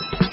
Bye.